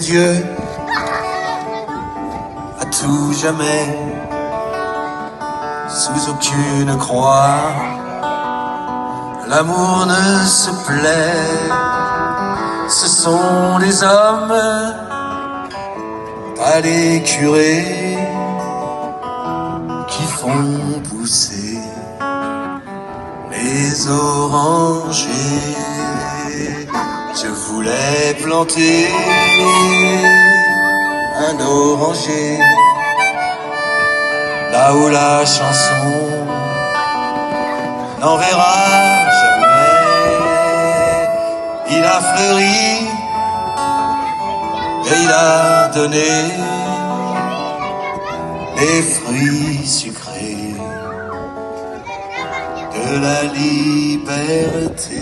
Dieu? À tout jamais, sous aucune croix. L'amour ne se plaît, ce sont les hommes, pas les curés, qui font pousser les orangers. Voulais planter un oranger là où la chanson n'enverra jamais. Il a fleuri et il a donné les fruits sucrés de la liberté.